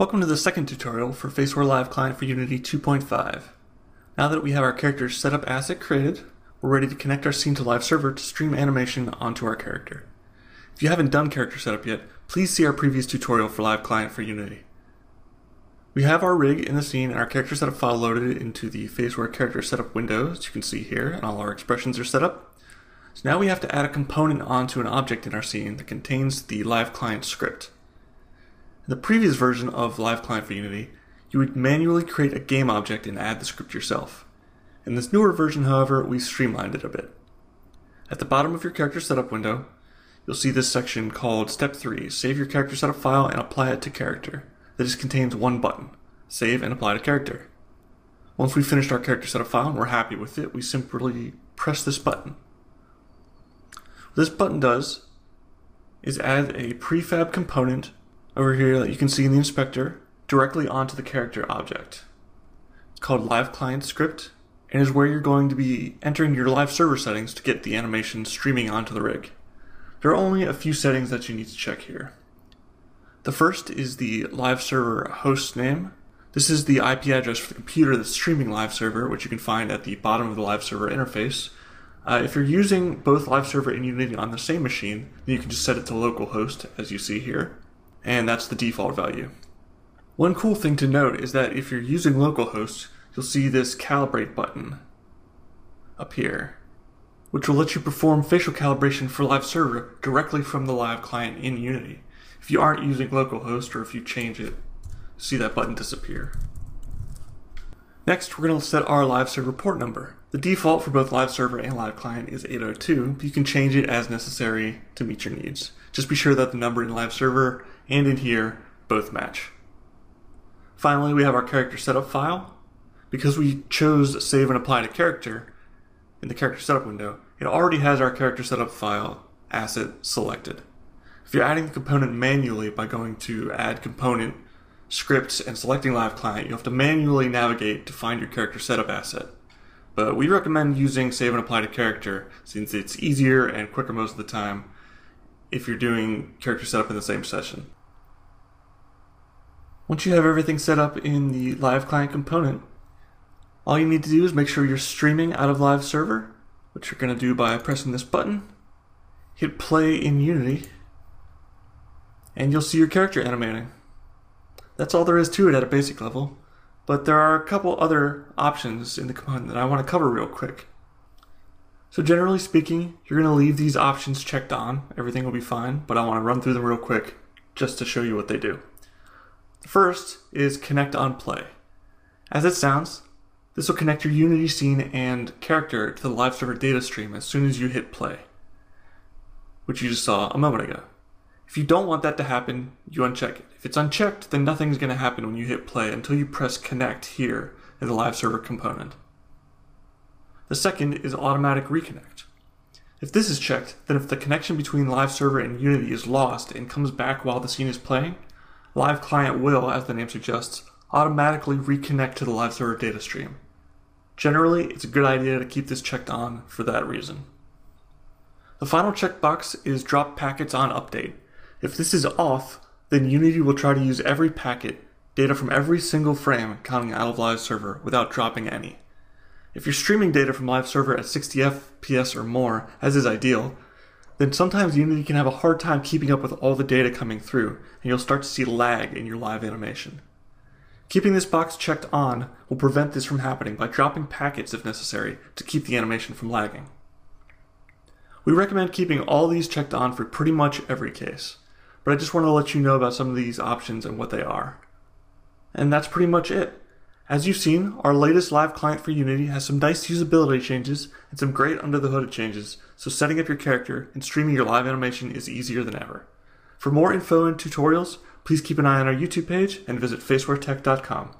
Welcome to the second tutorial for Faceware Live Client for Unity 2.5. Now that we have our character setup asset created, we're ready to connect our scene to live server to stream animation onto our character. If you haven't done character setup yet, please see our previous tutorial for Live Client for Unity. We have our rig in the scene and our character setup file loaded into the Faceware character setup window, as you can see here, and all our expressions are set up. So now we have to add a component onto an object in our scene that contains the live client script. In the previous version of Live Client for Unity, you would manually create a game object and add the script yourself. In this newer version, however, we streamlined it a bit. At the bottom of your character setup window, you'll see this section called Step 3 Save your character setup file and apply it to character. That just contains one button Save and apply to character. Once we've finished our character setup file and we're happy with it, we simply press this button. What this button does is add a prefab component over here that you can see in the inspector directly onto the character object. It's called live client script and is where you're going to be entering your live server settings to get the animation streaming onto the rig. There are only a few settings that you need to check here. The first is the live server host name. This is the IP address for the computer that's streaming live server, which you can find at the bottom of the live server interface. Uh, if you're using both live server and Unity on the same machine, then you can just set it to localhost, as you see here and that's the default value. One cool thing to note is that if you're using localhost, you'll see this calibrate button up here, which will let you perform facial calibration for live server directly from the live client in Unity. If you aren't using localhost or if you change it, see that button disappear. Next, we're going to set our live server port number. The default for both live server and live client is 802, but you can change it as necessary to meet your needs. Just be sure that the number in live server and in here both match. Finally, we have our character setup file. Because we chose save and apply to character in the character setup window, it already has our character setup file asset selected. If you're adding the component manually by going to add component, scripts, and selecting live client, you have to manually navigate to find your character setup asset. But we recommend using save and apply to character since it's easier and quicker most of the time if you're doing character setup in the same session. Once you have everything set up in the live client component, all you need to do is make sure you're streaming out of live server, which you're going to do by pressing this button, hit play in Unity, and you'll see your character animating. That's all there is to it at a basic level, but there are a couple other options in the component that I want to cover real quick. So generally speaking, you're going to leave these options checked on. Everything will be fine, but I want to run through them real quick just to show you what they do. The first is connect on play. As it sounds, this will connect your Unity scene and character to the live server data stream as soon as you hit play, which you just saw a moment ago. If you don't want that to happen, you uncheck it. If it's unchecked, then nothing's going to happen when you hit play until you press connect here in the live server component. The second is automatic reconnect. If this is checked, then if the connection between live server and Unity is lost and comes back while the scene is playing, live client will, as the name suggests, automatically reconnect to the live server data stream. Generally, it's a good idea to keep this checked on for that reason. The final checkbox is drop packets on update. If this is off, then Unity will try to use every packet, data from every single frame counting out of live server, without dropping any. If you're streaming data from live server at 60 FPS or more, as is ideal, then sometimes Unity can have a hard time keeping up with all the data coming through, and you'll start to see lag in your live animation. Keeping this box checked on will prevent this from happening by dropping packets if necessary to keep the animation from lagging. We recommend keeping all these checked on for pretty much every case, but I just want to let you know about some of these options and what they are. And that's pretty much it. As you've seen, our latest live client for Unity has some nice usability changes and some great under the hood changes, so setting up your character and streaming your live animation is easier than ever. For more info and tutorials, please keep an eye on our YouTube page and visit facewaretech.com.